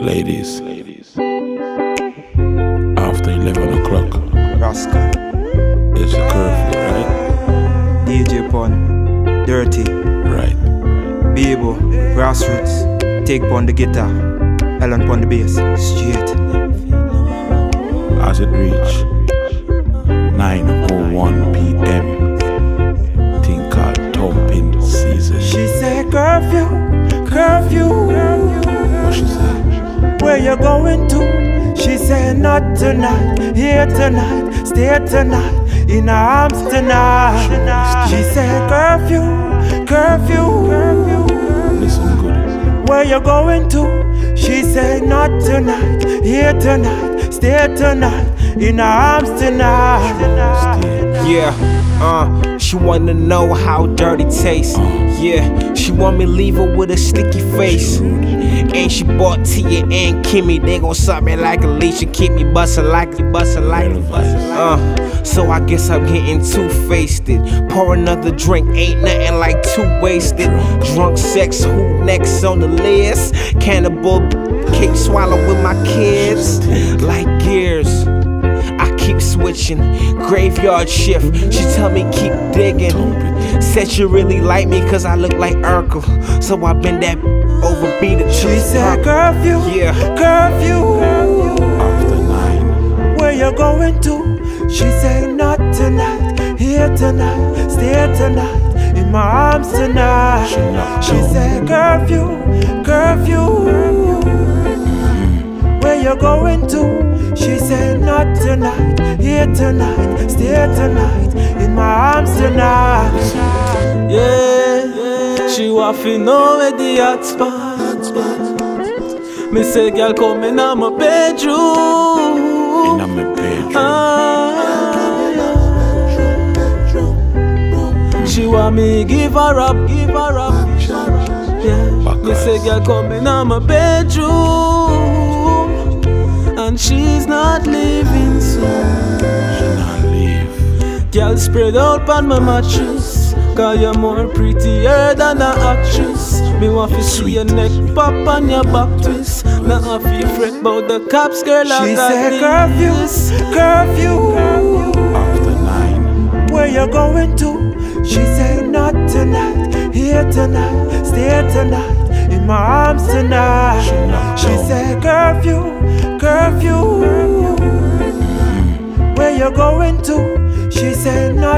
Ladies, ladies. after 11 o'clock, Raskal, it's a curfew, right? DJ Pun, Derrty, Right. Bebo, Grassroots, Take Pun the guitar, Ellen Pun the bass, straight. As it reach 9.01 p.m., going to? She said not tonight, here tonight, stay tonight, in her arms tonight. She said curfew, curfew, Listen good. where you going to? She said not tonight, here tonight, stay tonight, in her arms tonight. Yeah, uh, she wanna know how dirty tastes. Yeah, she want me leave her with a sticky face. And she bought Tia and Kimmy, they gon' suck me like a Alicia, keep me bustin' like it, bustin' like it. Uh, so I guess I'm getting too faced. Pour another drink, ain't nothing like too wasted. Drunk sex, who next on the list? Cannibal, cake swallow with my kids. Like gears. I keep switching, graveyard shift. She tell me keep digging. Said she really like me cause I look like Urkel. So I been that over beat it. She said curfew, Yeah. curfew. After 9, Where you going to? She said not tonight, here tonight, stay tonight, in my arms tonight. She said curfew, curfew. Where you going to? She said not tonight, here tonight, stay tonight, in my arms tonight. Yeah, she want fi know where the hot spot. Me say, girl, come in on my bedroom. in my bedroom. Ah, she want me give her up, give her up. Yeah, me say, girl, come in on my bedroom, and she's not leaving soon. She not leave. Girl, spread out on my mattress. Cause you're more prettier than an actress. Me want to see your neck pop and your back twist. Now I feel fret about the cops, girl. I She got said curfew, this. curfew. After 9, Where you going to? She said not tonight, here tonight, stay tonight, in my arms tonight. She said curfew, curfew.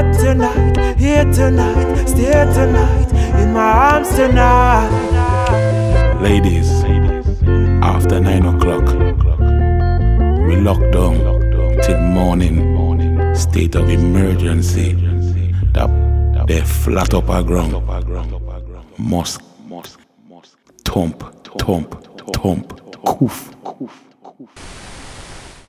Not tonight, here tonight, stay tonight, in my arms tonight. ladies, after 9 o'clock, we lock down till morning. State of emergency. That they flat up our ground. Must thump, thump, thump, coof.